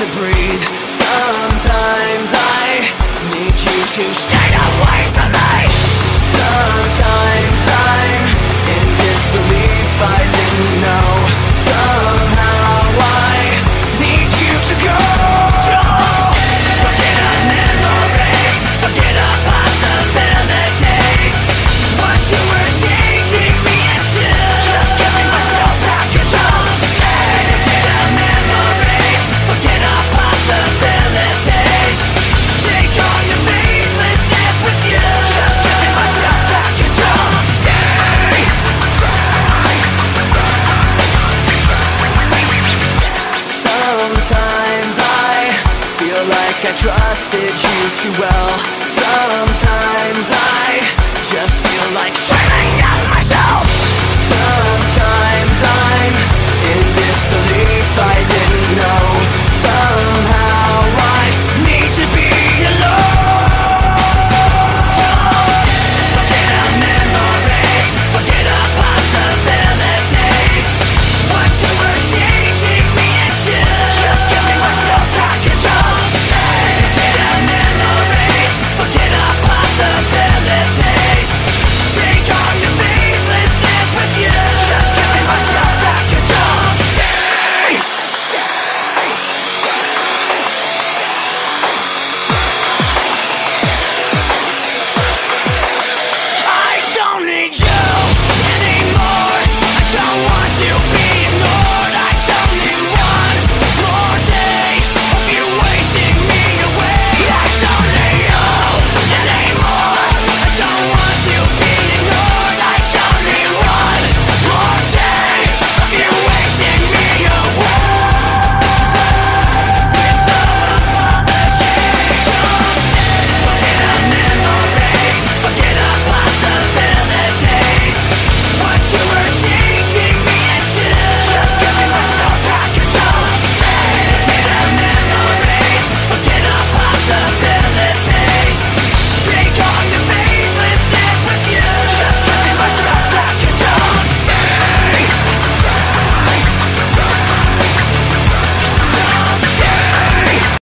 to breathe. Sometimes I need you to stay away from me. Sometimes I like I trusted you too well. Sometimes